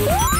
Woo!